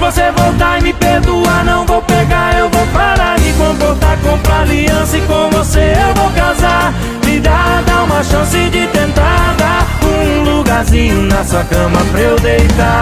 você voltar e me perdoar, não vou pegar, eu vou parar, de comportar, comprar aliança e com você eu vou casar. Me dá, dá uma chance de tentar dar um lugarzinho na sua cama pra eu deitar.